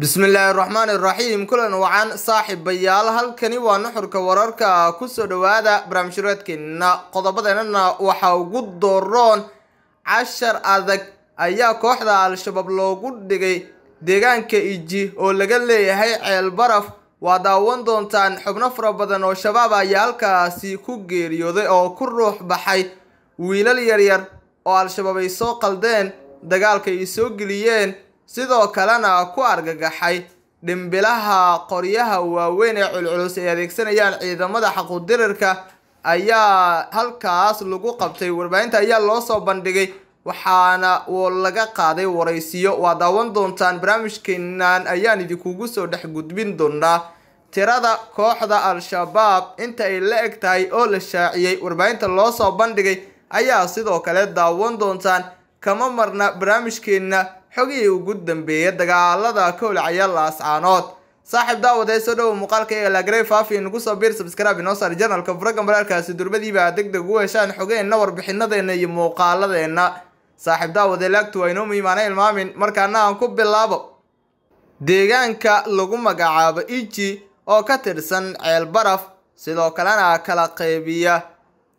bismillaahi raxmaani raxiim kulan wacan saaxiibayaal halkani waa nuxurka wararka ku soo dhawaada barnaamijhureedkeena qodobadeenana waxaa ugu dooroon cashar adag ayaa kooxda al-shabaab loogu dhigay deegaanka iji oo laga leeyahay ceel baraf. Waa daawan doontaan xubno fara badan oo shabaab ayaa halkaasi ku geeriyooday oo ku ruux baxay wiilal yaryar oo al-shabaab ay soo qaldeen dagaalka ay soo geliyeen sidoo kalena ku argagaxay dhimbilaha qoryaha waaweyn ee culculus ay adeegsanayaan ciidamada xaquudirirka. Ayaa halkaas lagu qabtay warbaahinta ayaa loo soo bandhigay waxaana laga qaaday waraysiyo. Waa daawan doontaan barnaamijkeenan ayaan idinkugu soo dhex gudbin doonaa tirada kooxda al-shabaab. Inta ay la eg tahay oo la shaaciyey warbaahinta loo soo bandhigay ayaa sidoo kale daawan doontaan. Kama marna barnaamijkeena xogihii ugu dambeeyay dagaalada ka holcaya laascaanood saaxiib daawade soo dhowo muuqaalka ee lagrey faafi nagu soo biir subscribe inoo saar janalka furagan balaalkaasi durbadiiba deg deg ugu heshaan xogeenna warbixinadeena iyo muuqaaladeena saaxiib daawade laagtu waa inoo muhiimaana ilmaamin markaana aan ku bilaabo deegaanka lagu magacaabo iji oo ka tirsan ceel baraf sidoo kalena kala qeybiya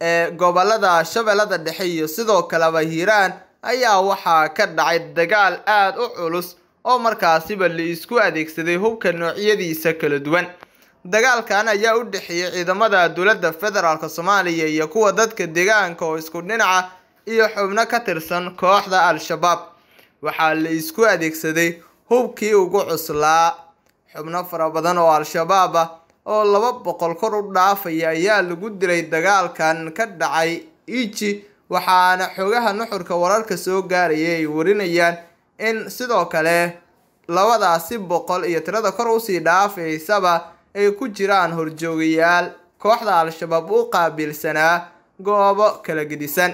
ee gobollada shabeellada dhexe iyo sidoo kaleba hiiraan ayaa waxaa ka dhacay dagaal aada u culus oo markaasiba la isku adeegsaday hubka noocyadiisa kala duwan. Dagaalkan ayaa u dhexeeyey ciidamada dowladda federaalk soomaaliya iyo kuwa dadka deegaanka oo isku dhinaca iyo xubno ka tirsan kooxda al-shabaab. Waxaa la isku adeegsaday hubkii ugu cuslaa. Xubno fara badan oo al-shabaab ah oo laba boqol kor u dhaafaya ayaa lagu dilay dagaalkan ka dhacay iji waxaana xogaha nuxurka wararka soo gaaraya ay warinayaan in sidoo kale labadaasi boqol iyo tirada kor u sii dhaafaysaba ay ku jiraan horjoogayaal kooxda al-shabaab u qaabilsanaa goobo kala gedisan.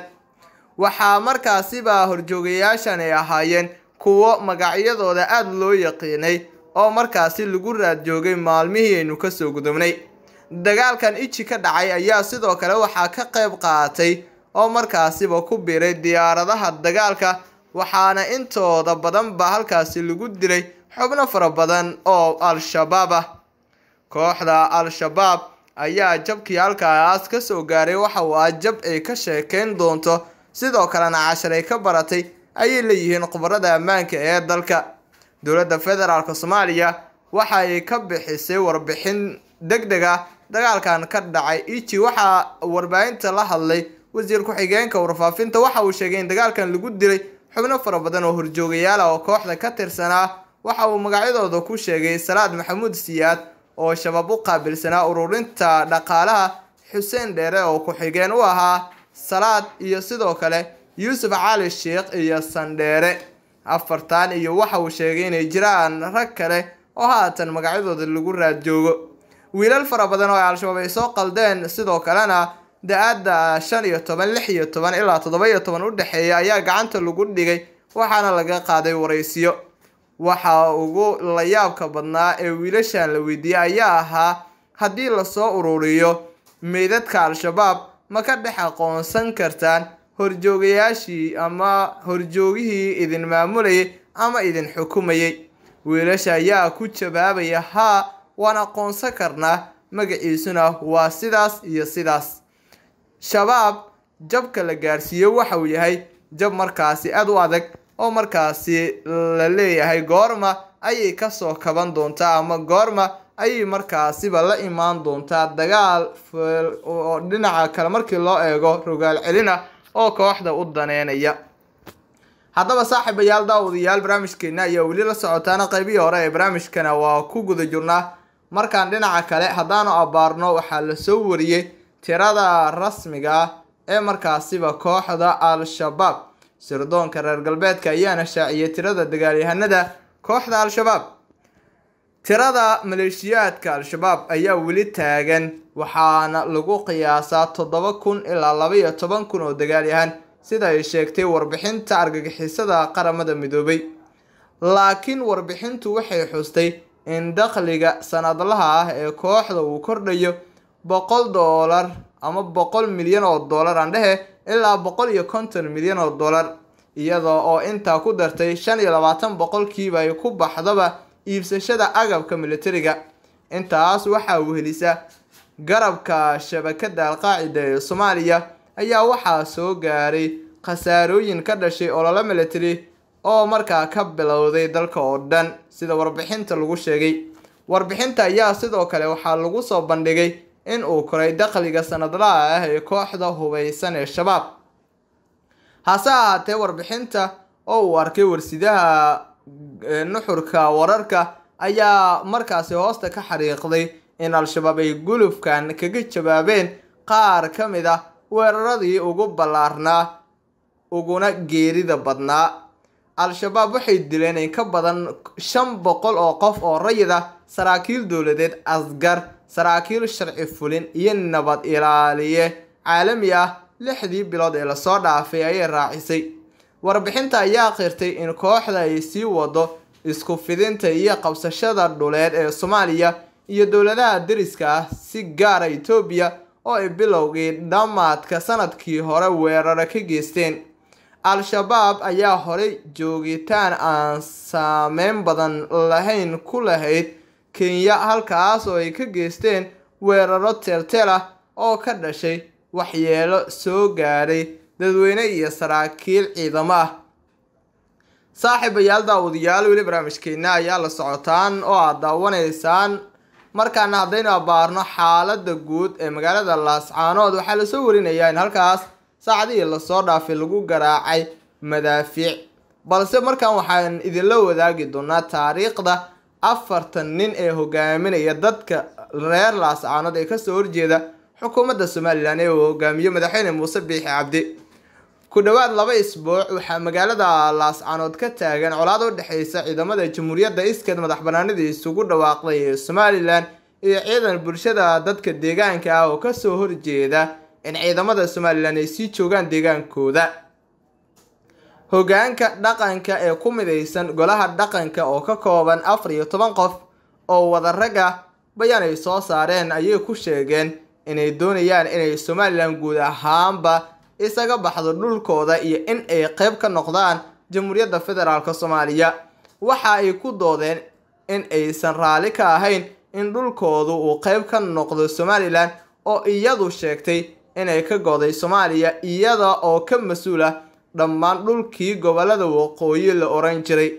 Waxaa markaasiba horjoogayaashan ay ahaayeen kuwo magacyadooda aada loo yaqiinay oo markaasi lagu raad joogay maalmihii aynu ka soo gudubnay. Dagaalkan iji ka dhacay ayaa sidoo kale waxaa ka qayb qaatay oo markaasiba ku biiray diyaaradaha dagaalka waxaana intooda badanba halkaasi lagu dilay xubno fara badan oo al-shabaab ah. Kooxda al-shabaab ayaa jabkii halkaas ka soo gaaray waxa uu ah jab ay ka sheekeyn doonto sidoo kalena cashar ay ka baratay ayay leeyihiin khubarada ammaanka ee dalka. Dowladda federaalk soomaaliya waxa ay ka bixisay warbixin deg deg ah dagaalkan ka dhacay iji waxaa warbaahinta la hadlay wasiir ku-xigeenka warfaafinta waxa uu sheegay in dagaalkan lagu dilay xubno fara badan oo horjoogayaal ah oo kooxda ka tirsanaa. Waxa uu magacyadooda ku sheegay salaad maxamuud siyaad oo shabaab u qaabilsanaa ururinta dhaqaalaha xuseen dheere oo ku-xigeen u ahaa salaad iyo sidoo kale yuusuf cali sheekh iyo sandheere afartan iyo waxa uu sheegay inay jiraan rag kale oo haatan magacyadooda lagu raad joogo. Wiilal fara badan oo al-shabaab ay soo qaldeen sidoo kalena da'aada shan iyo toban lix iyo toban ilaa toddoba iyo toban u dhexeeya ayaa gacanta lagu dhigay waxaana laga qaaday waraysiyo waxa ugu layaabka badnaa ee wiilashan la weydiiyey ayaa ahaa haddii la soo ururiyo meydadka al-shabaab ma ka dhex aqoonsan kartaan horjoogayaashii ama horjoogihii idin maamulayay ama idin xukumayay. Wiilasha ayaa ku jawaabaya haa waan aqoonsan karnaa magaciisuna waa sidaas iyo sidaas shabaab jabka la gaarsiiyo waxa uu yahay jab markaasi aada u adag oo markaasi la leeyahay goorma ayay ka soo kaban doontaa ama goorma ayay markaasiba la imaan doontaa dagaal oo dhinaca kale markii loo eego rogaal celina oo kooxda u daneynaya. Haddaba saaxiibayaal daawadayaal barnaamijkeena ayaa weli la socotaana qeybihii hore ee barnaamijkana waa ku guda jirnaa. Markaan dhinaca kale haddaanu abaarno waxaa la soo wariyey tirada rasmiga ah ee markaasiba kooxda al-shabaab. Sirdoonka reer galbeedka ayaana shaaciyay tirada dagaalyahanada kooxda al-shabaab. Tirada maleeshiyaadka al-shabaab ayaa weli taagan waxaana lagu qiyaasaa toddoba kun ilaa laba iyo toban kun oo dagaalyahan sida ay sheegtay warbixinta argagixisada qaramada midoobay. Laakiin warbixintu waxay xustay in dakhliga sanadlaha ah ee kooxda uu kordhayo boqol doolar ama boqol milyan oo dollar aan dhehe ilaa boqol iyo konton milyan oo dollar. Iyadoo oo intaa ku dartay shan iyo labaatan boqolkiiba ay ku baxdaba iibsashada agabka militariga intaas waxaa wehelisa garabka shabakada alqaacida ee soomaaliya ayaa waxaa soo gaaray khasaarooyin ka dhashay ololo military oo markaa ka bilowday dalka oo dhan sida warbixinta lagu sheegay. Warbixinta ayaa sidoo kale waxaa lagu soo bandhigay in uu koray dakhliga sanadlaha ah ee kooxda hubeysan ee shabaab. Hase ahaatee warbixinta oo uu arkay warsidaha nuxurka wararka ayaa markaasi hoosta ka xariiqday in al-shabaab ay gulufkan kaga jawaabeen qaar ka mid ah weeraradii ugu ballaarnaa uguna geerida badnaa. Al-shabaab waxay dileen in ka badan shan boqol oo qof oo rayid saraakiil dowladeed asgar saraakiil sharci fulin iyo nabad ilaaliye. Caalami ah lixdii bilood ee la soo dhaafay ayay raacisay warbixinta ayaa qirtay in kooxda ay sii wado isku fidinta iyo qabsashada dhuleed ee soomaaliya iyo dowladaha deriska ah si gaara etoobiya oo ay bilowgii dhammaadka sannadkii hore weeraro ka geysteen. Al-shabaab ayaa horey joogitaan aan saameyn badan lahayn ku lahayd kenya halkaas oo ay ka geysteen weeraro teelteel ah oo ka dhashay waxyeelo soo gaadhay dadweyne iyo saraakiil ciidamo ah. Saaxiibayaal daawadayaal weli barnaamijkeena ayaa la socotaan oo aad daawanaysaan. Markaana haddaynu abaarno xaalada guud ee magaalada laascaanood waxaa la soo warinayaa in halkaas saacadihii la soo dhaafay lagu garaacay madaafiic. Balse markan waxaan idinla wadaagi doonaa taariikhda afartan nin ee hogaaminaya dadka reer laascaanood ee ka soo horjeeda xukuumadda somalilan ee uu hogaamiyo madaxweyne muuse biixi cabdi. Ku dhowaad laba isbuuc waxaa magaalada laascaanood ka taagan colaad u dhexeysa ciidamada jamhuuriyadda iskeed madax banaanidii isugu dhawaaqday ee somalilan iyo ciidan bulshada dadka deegaanka ah oo ka soo horjeeda in ciidamada somalilan ay sii joogaan deegaankooda hogaanka dhaqanka ee ku mideysan golaha dhaqanka oo ka kooban afar iyo toban qof oo wada rag ah bayaan ay soo saareen ayay ku sheegeen inay doonayaan inay somalilan guud ahaanba isaga baxdo dhulkooda iyo in ay qeyb ka noqdaan jamhuuriyadda federaalk soomaaliya. Waxa ay ku doodeen in aysan raalli ka ahayn in dhulkoodu uu qeyb ka noqdo somalilan oo iyadu sheegtay inay ka goday soomaaliya iyada oo ka mas'uul ah dhammaan dhulkii gobollada waqooyi la oran jiray.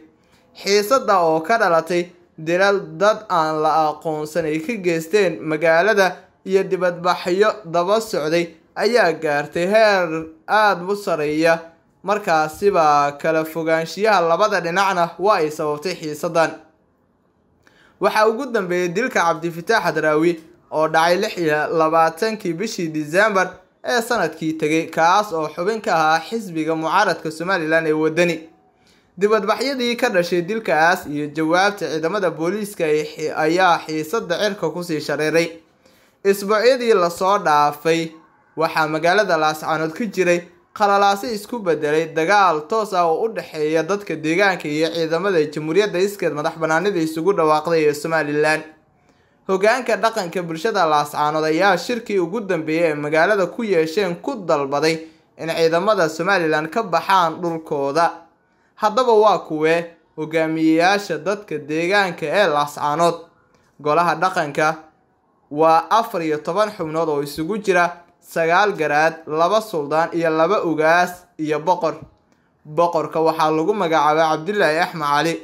Xiisada oo ka dhalatay dilal dad aan la aqoonsan ay ka geysteen magaalada iyo dibadbaxyo daba socday ayaa gaartay heer aada u sareeya markaasiba kala fogaanshiyaha labada dhinacna waa ay sababtay xiisadan waxaa ugu dambeeyay dilka cabdifitaax hadraawi oo dhacay lix iyo labaatankii bishii disembar ee sannadkii tegay kaas oo xubin ka ahaa xisbiga mucaaradka somalilan ee wadani dibadbaxyadii ka dhashay dilkaas iyo jawaabta ciidamada booliiska ayaa xiisada cirka ku sii shareeray. Isbuucyadii la soo dhaafay waxaa magaalada laascaanood ka jiray khalalaasi isku bedelay dagaal toos ah oo u dhexeeya dadka deegaanka iyo ciidamada jamhuuriyadda iskeed madax banaanida isugu dhawaaqday ee somalilan hogaanka dhaqanka bulshada laascaanood ayaa shirkii ugu dambeeyay ee magaalada ku yeesheen ku dalbaday in ciidamada somalilan ka baxaan dhulkooda. Haddaba waa kuwee hogaamiyeyaasha dadka deegaanka ee laascaanood golaha dhaqanka waa afar iyo toban xubnood oo isugu jira sagaal garaad laba suldaan iyo laba ugaas iyo boqor. Boqorka waxaa lagu magacaabay cabdilaahi axmed cali.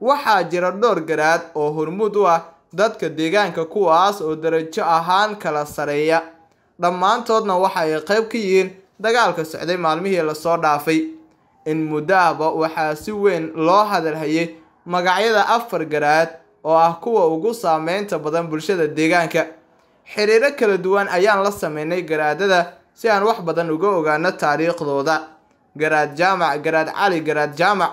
Waxaa jira dhowr garaad oo hormuud u ah dadka deegaanka kuwaas oo darajo ahaan kala sareeya. Dhammaantoodna waxa ay qayb ka yihiin dagaalka socday maalmihii la soo dhaafay. In muddo ahba waxaa si weyn loo hadalhayay magacyada afar garaad oo ah kuwa ugu saameynta badan bulshada deegaanka. Xiriiro kala duwan ayaan la sameynay garaadada si aan wax badan uga ogaano taariikhdooda. Garaad jaamac garaad cali garaad jaamac.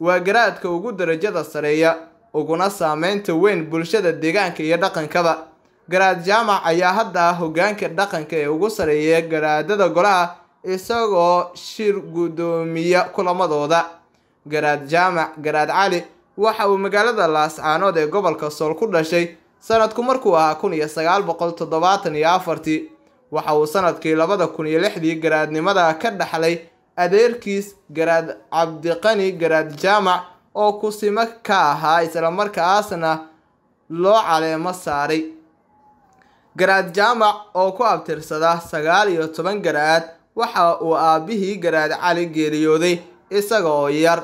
Waa garaadka ugu darajada sareeya uguna saameynta weyn bulshada deegaanka iyo dhaqankaba. Garaad jaamac ayaa hadda ah hogaanka dhaqanka ee ugu sareeya garaadada golaha isagoo shir guddoomiya kulamadooda. Garaad jaamac garaad cali waxa uu magaalada laascaanood ee gobolka sool ku dhashay sanadku markuu ahaa kun iyo sagaal boqol toddobaatan iyo afartii waxa uu sannadkii labada kun iyo lixdii garaadnimada ka dhaxlay adeerkiis garaad cabdiqani garaad jaamac oo kusimo ka ahaa islamarkaasna loo caleemo saaray. Garaad jaamac oo ku abtirsada sagaal iyo toban garaad waxa uu aabihii garaad cali geeriyooday isaga oo yar.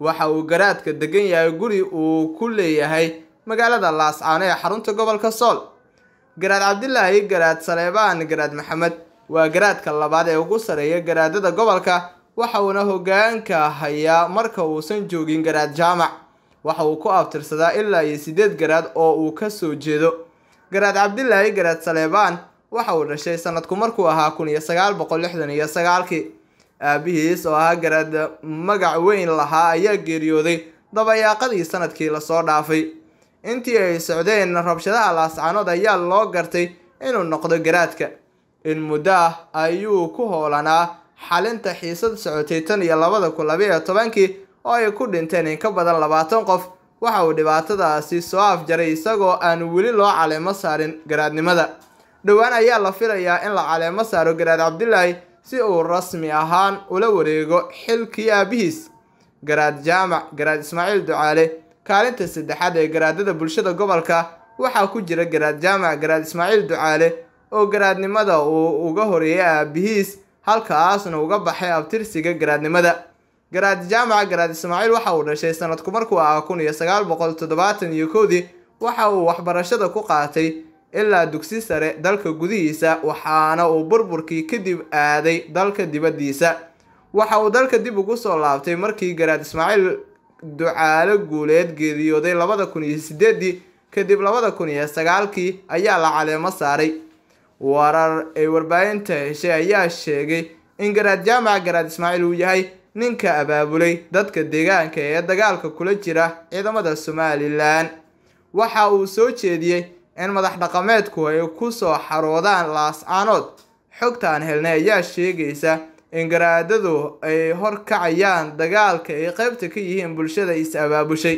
Waxa uu garaadka degan yahay guri uu ku leeyahay magaalada laascaano ee xarunta gobolka sool. Garaad cabdilaahi garaad saleebaan garaad maxamed waa garaadka labaad ee ugu sareeya garaadada gobolka waxa uuna hogaanka hayaa marka uusan joogin garaad jaamac. Waxa uu ku abtirsadaa ilaa iyo sideed garaad oo uu ka soo jeedo. Garaad cabdilaahi garaad saleebaan waxa uu dhashay sanadku markuu ahaa kun iyo sagaal boqol lixdan iyo sagaalkii. Aabihiis oo ahaa garaad magac weyn lahaa ayaa geeriyooday dabayaaqadii sannadkii la soo dhaafay. Intii ay socdeen rabshadaha laascaanood ayaa loo gartay inuu noqdo garaadka. In muddo ah ayuu ku hoolanaa xalinta xiisad socotay tan iyo labada kun labayo tobankii oo ay ku dhinteen in ka badan labaatan qof waxa uu dhibaatadaasi soo afjaray isagoo aan weli loo caleemo saarin garaadnimada. Dhowaan ayaa la filayaa in la caleemo saaro garaad cabdilaahi si uu rasmi ahaan ula wareego xilkii aabihiis. Garaad jaamac garaad ismaaciil ducaale kaalinta saddexaad ee garaadada bulshada gobolka waxaa ku jira garaad jaamac garaad ismaaciil ducaale oo garaadnimada uu uga horeeyay aabihiis halkaasna uga baxay abtirsiga garaadnimada. Garaad jaamac garaad ismaaciil waxa uu dhashay sanadku markuu ahaa kun iyo sagaal boqol toddobaatan iyo kowdii waxa uu waxbarashada ku qaatay ilaa dugsi sare dalka gudihiisa waxaana uu burburkii kadib aaday dalka dibaddiisa. Waxa uu dalka dib ugu soo laabtay markii garaad ismaaciil ducaalo guuleed geeriyooday labada kun iyo sideedii kadib labada kun iyo sagaalkii ayaa la caleemo saaray warar ay warbaahinta heshay ayaa sheegay in garaad jaamac garaad ismaaciil uu yahay ninka abaabulay dadka deegaanka ee dagaalka kula jira ciidamada somalilan waxa uu soo jeediyey in madax dhaqameedku ay ku soo xaroodaan laascaanood xogtaan helnay ayaa sheegaysa in garaadadu ay horkacayaan dagaalka ay qaybta ka yihiin bulshada is abaabushay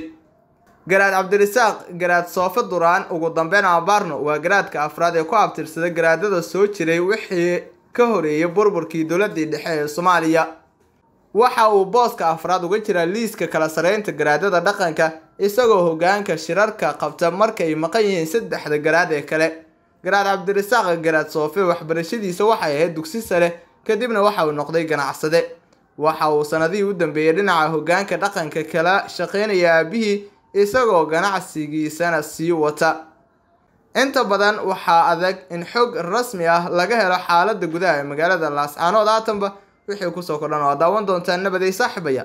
garaad cabdirasaaq garaad soofe duraan ugu dambeyn abaarno waa garaadka afraad ee ku abtirsada garaadada soo jiray wixii ka horeeyay burburkii dowladii dhexe ee soomaaliya. Waxa uu booska afraad uga jiraa liiska kala sareynta garaadada dhaqanka isagoo hogaanka shirarka qabta markay maqan yihiin saddexda garaad ee kale. Garaad cabdirasaaq garaad soofe waxbarashadiisa waxay ahayd dugsi sare kadibna waxa uu noqday ganacsade. Waxa uu sanadihii u dambeeyey dhinaca hogaanka dhaqanka kala shaqeynaya aabihii isagoo ganacsigiisana sii wata. Inta badan waxaa adag in xog rasmi ah laga helo xaalada gudaha ee magaalada laascaanood haatanba wixii ku soo kordhan oo daawan doontaan nabaday saaxiibaya